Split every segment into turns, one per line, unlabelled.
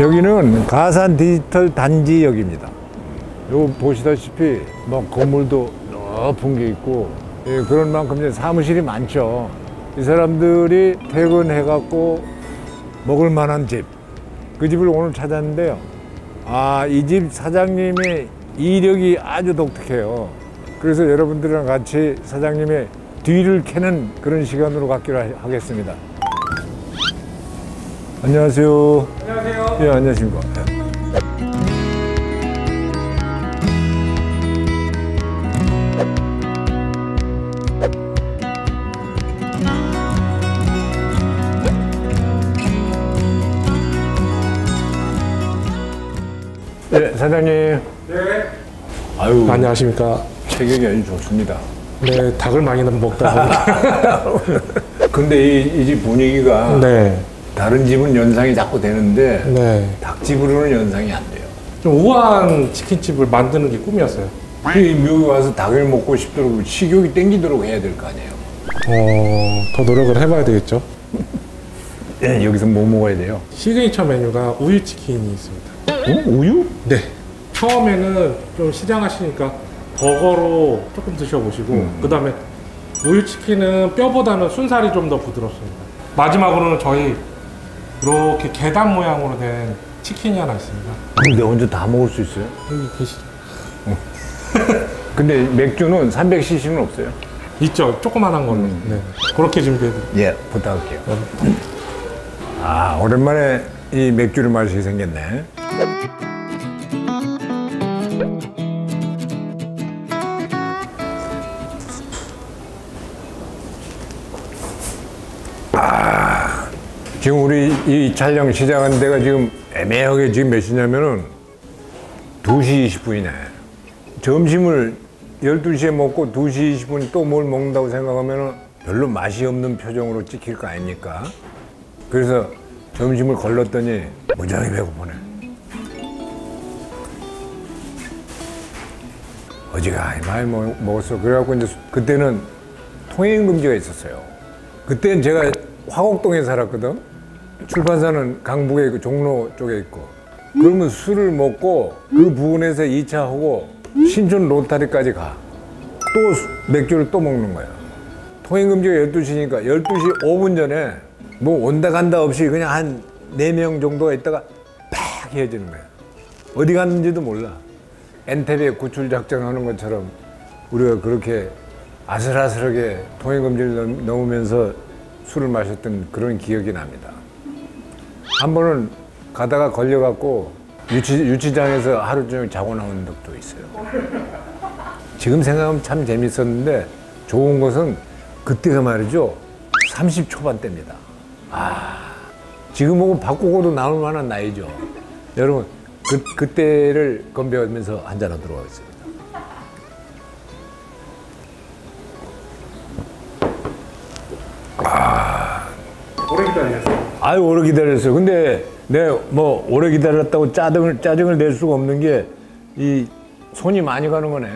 여기는 가산 디지털 단지역입니다. 요 보시다시피 뭐 건물도 높은 게 있고 예, 그런 만큼 이제 사무실이 많죠. 이 사람들이 퇴근해갖고 먹을 만한 집. 그 집을 오늘 찾았는데요. 아, 이 집 사장님의 이력이 아주 독특해요. 그래서 여러분들이랑 같이 사장님의 뒤를 캐는 그런 시간으로 갖기로 하- 하겠습니다. 안녕하세요.
안녕하세요.
예, 안녕하십니까. 예. 네, 사장님.
네.
아유,
안녕하십니까.
체격이 아주 좋습니다.
네, 닭을 많이 먹다
근데 이 집 분위기가
보니까. 네.
다른 집은 연상이 자꾸 되는데
네.
닭집으로는 연상이 안 돼요.
좀 우아한 치킨집을 만드는 게 꿈이었어요.
이 여기 와서 닭을 먹고 싶도록 식욕이 땡기도록 해야 될 거 아니에요.
어, 더 노력을 해봐야 되겠죠.
예, 여기서 뭐 먹어야 돼요?
시그니처 메뉴가 우유 치킨이 있습니다.
어? 우유?
네. 처음에는 좀 시장하시니까 버거로 조금 드셔보시고,
음.
그 다음에 우유 치킨은 뼈보다는 순살이 좀 더 부드럽습니다. 마지막으로는 저희 이렇게 계단 모양으로 된 치킨이 하나 있습니다.
근데 언제 다 먹을 수 있어요?
여기 계시죠?
근데 맥주는 300cc는 없어요.
있죠. 조그만한 걸로. 네. 그렇게 준비해드릴게요.
예, 부탁할게요. 아, 오랜만에 이 맥주를 마시게 생겼네. 아, 지금 우리 이 촬영 시작한 데가 지금 애매하게 지금 몇 시냐면은 2시 20분이네. 점심을 12시에 먹고 2시 20분에 또뭘 먹는다고 생각하면 별로 맛이 없는 표정으로 찍힐 거 아닙니까? 그래서 점심을 걸렀더니 무지하게 배고프네. 어지간히 많이 먹- 먹었어. 그래갖고 이제 그때는 통행금지가 있었어요. 그때는 제가 화곡동에 살았거든. 출판사는 강북에 있고 종로 쪽에 있고. 그러면 술을 먹고 그 부근에서 2차 하고 신촌 로타리까지 가. 또 수- 맥주를 또 먹는 거야. 통행금지가 12시니까 12시 5분 전에 뭐 온다 간다 없이 그냥 한 4명 정도가 있다가 팍 헤어지는 거야. 어디 갔는지도 몰라. 엔테베 구출 작전하는 것처럼 우리가 그렇게 아슬아슬하게 통행금지를 넘- 넘으면서 술을 마셨던 그런 기억이 납니다. 한 번은 가다가 걸려갖고 유치, 유치장에서 하루 종일 자고 나온 적도 있어요. 지금 생각하면 참 재밌었는데 좋은 것은 그때가 말이죠. 30 초반대입니다. 아, 지금하고 바꾸고도 나올 만한 나이죠. 여러분, 그, 그때를 건배하면서 한잔하도록 하겠습니다.
오래 기다리셨어요.
아유, 오래 기다렸어요. 근데 내가 뭐 오래 기다렸다고 짜증을, 짜증을 낼 수가 없는 게 이 손이 많이 가는 거네.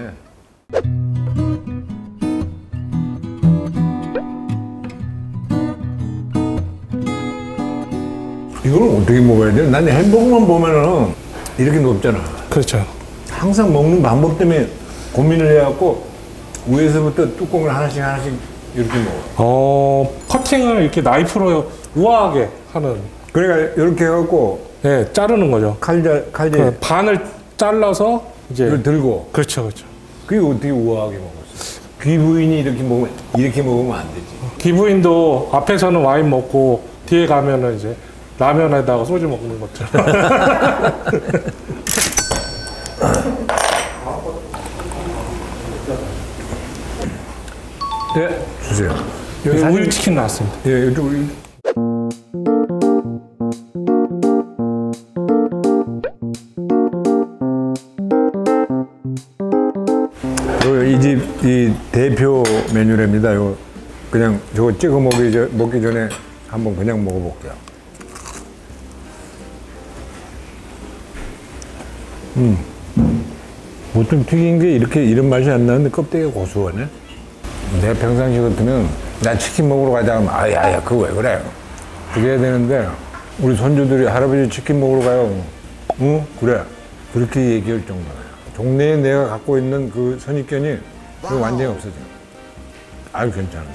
이걸 어떻게 먹어야 돼? 난 햄버거만 보면은 이렇게 높잖아.
그렇죠.
항상 먹는 방법 때문에 고민을 해갖고 위에서부터 뚜껑을 하나씩 하나씩 이렇게 먹어.
어, 커팅을 이렇게 나이프로 우아하게 하는,
그러니까 이렇게 해갖고
네, 자르는 거죠.
칼질, 칼질
그 반을 잘라서 이제,
이걸 들고
그렇죠, 그렇죠.
그게 어떻게 우아하게 먹었어? 귀부인이 이렇게 먹으면 이렇게 먹으면 안 되지.
기부인도 앞에서는 와인 먹고 뒤에 가면은 이제 라면에다가 소주 먹는 것처럼.
네, 주세요.
여기 우유 치킨 나왔습니다.
예, 이쪽 이집 이 대표 메뉴랍니다. 요 그냥 저거 찍어 먹기 전 먹기 전에 한번 그냥 먹어볼게요. 음, 보통 튀긴 게 이렇게 이런 맛이 안 나는데 껍데기가 고소하네. 내 평상시 같으면 나 치킨 먹으러 가자 하면 아야야 그거 왜 그래 그래야 되는데 우리 손주들이 할아버지 치킨 먹으러 가요. 응? 그래. 그렇게 얘기할 정도예요. 동네에 내가 갖고 있는 그 선입견이 그 완전히 없어져. 아유, 괜찮은데.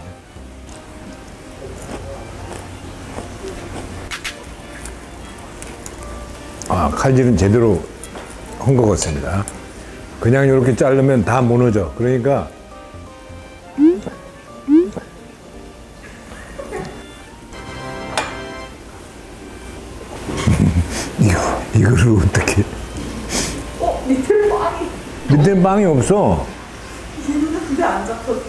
아, 칼질은 제대로 한 것 같습니다. 그냥 이렇게 자르면 다 무너져. 그러니까 이거 이거를 어떻게?
어, 밑에 빵이
밑에 빵이 없어.
있는데 안 잡혔어.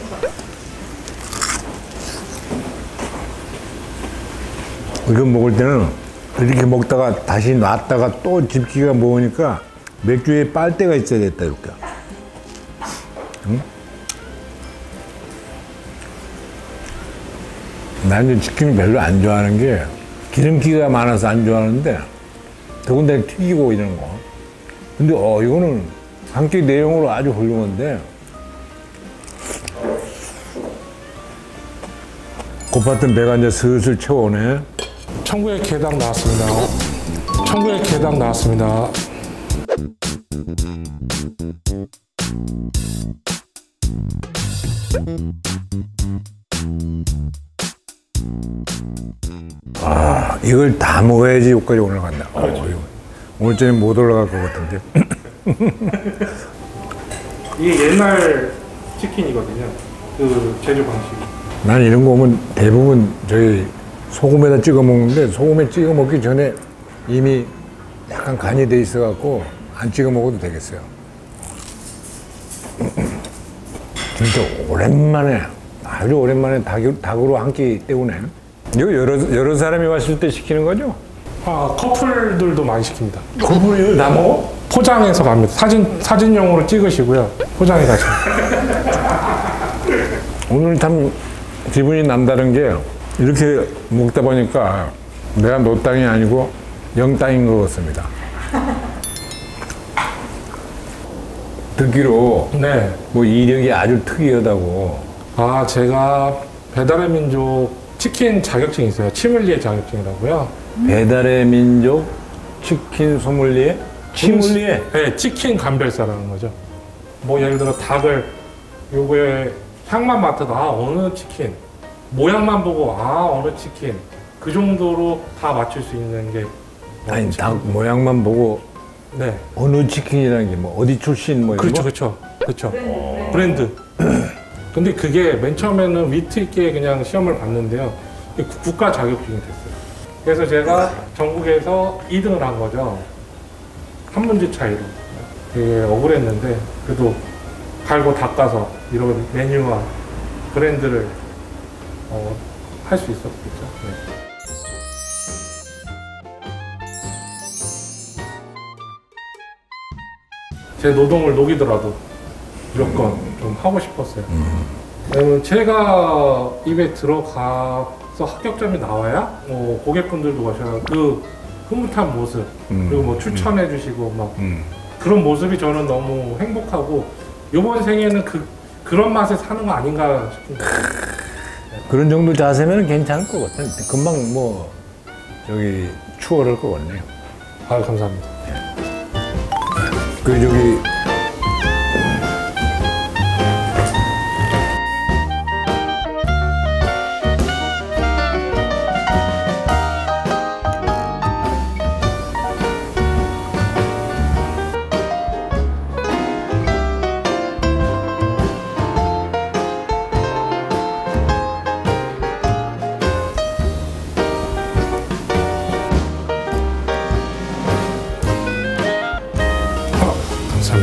이거 먹을 때는 이렇게 먹다가 다시 놨다가 또 집기가 먹으니까 맥주에 빨대가 있어야 됐다 이렇게. 응? 나는 치킨을 별로 안 좋아하는 게 기름기가 많아서 안 좋아하는데 더군다나 튀기고 이런 거. 근데 어 이거는 한 끼 내용으로 아주 훌륭한데 고팠던 배가 이제 슬슬 채워오네.
천국의 계당 나왔습니다. 천국의 계당 나왔습니다.
아, 이걸 다 먹어야지 여기까지 올라간다. 어, 이거. 오늘 저녁 못 올라갈 것 같은데.
이게 옛날 치킨이거든요. 그 제조 방식이.
난 이런 거 오면 대부분 저희 소금에다 찍어 먹는데 소금에 찍어 먹기 전에 이미 약간 간이 돼 있어 갖고 안 찍어 먹어도 되겠어요. 진짜 오랜만에 아주 오랜만에 닭, 닭으로 한 끼 때우네. 이거 여러 여러 사람이 왔을 때 시키는 거죠?
아 커플들도 많이 시킵니다.
커플이 다 먹어?
포장해서 갑니다. 사진 사진용으로 찍으시고요. 포장해 가시면.
오늘 참 기분이 남다른 게 이렇게 먹다 보니까 내가 노 땅이 아니고 영 땅인 것 같습니다. 듣기로
네.
뭐 이력이 아주 특이하다고.
아 제가 배달의 민족 치킨 자격증이 있어요. 치물리에 자격증이라고요.
배달의 민족 치킨 소믈리에? 치믈리에?
네, 치킨 감별사라는 거죠. 뭐 예를 들어 닭을 요거에 향만 맡아도 아 어느 치킨. 모양만 보고 아 어느 치킨. 그 정도로 다 맞출 수 있는 게
아니 닭 모양만 보고
네.
어느 치킨이라는 게 뭐 어디 출신 뭐 이런
그렇죠
거?
그렇죠 그렇죠. 브랜드 근데 그게 맨 처음에는 위트 있게 그냥 시험을 봤는데요. 국가 자격증이 됐어요. 그래서 제가 전국에서 2등을 한 거죠. 한 문제 차이로. 되게 억울했는데 그래도 갈고 닦아서 이런 메뉴와 브랜드를 어, 할 수 있었겠죠 네. 제 노동을 녹이더라도 무조건 좀 하고 싶었어요. 왜냐면 제가 입에 들어가서 합격점이 나와야 뭐 고객분들도 가셔 그 흐뭇한 모습
음.
그리고 뭐 추천해 주시고 막
음.
그런 모습이 저는 너무 행복하고 이번 생에는 그 그런 맛에 사는 거 아닌가 싶은 거예요.
그런 정도 자세면 괜찮을 것 같아. 금방 뭐 저기 추월할 것 같네요.
아 감사합니다.
그 저기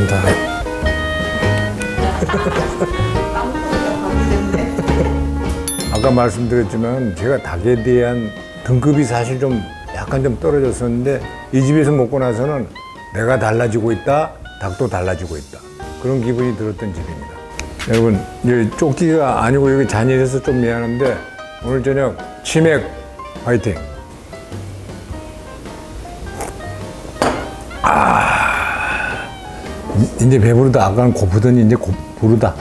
감사합니다.
아까 말씀드렸지만 제가 닭에 대한 등급이 사실 좀 약간 좀 떨어졌었는데 이 집에서 먹고 나서는 내가 달라지고 있다, 닭도 달라지고 있다 그런 기분이 들었던 집입니다. 여러분 이제 조끼가 아니고 여기 잔일해서 좀 미안한데 오늘 저녁 치맥 화이팅. 이제 배부르다 아까는 고프더니 이제 고, 부르다.